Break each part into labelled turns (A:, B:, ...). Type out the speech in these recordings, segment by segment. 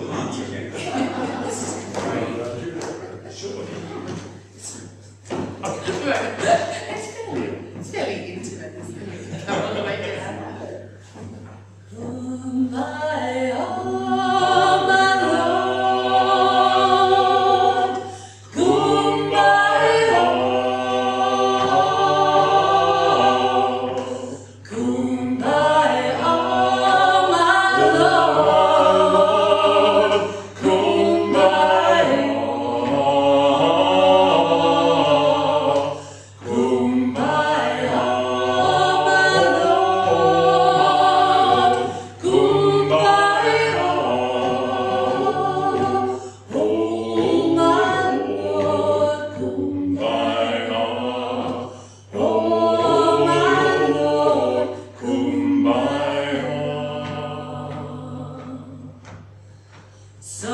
A: the lunch again. this
B: is
A: great. Sure.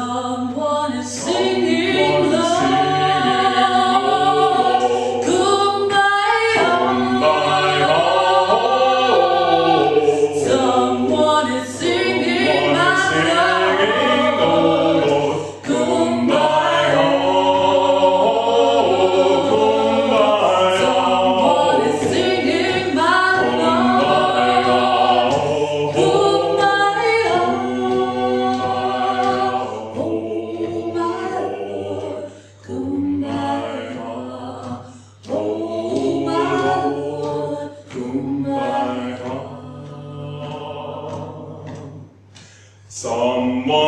C: Someone is singing.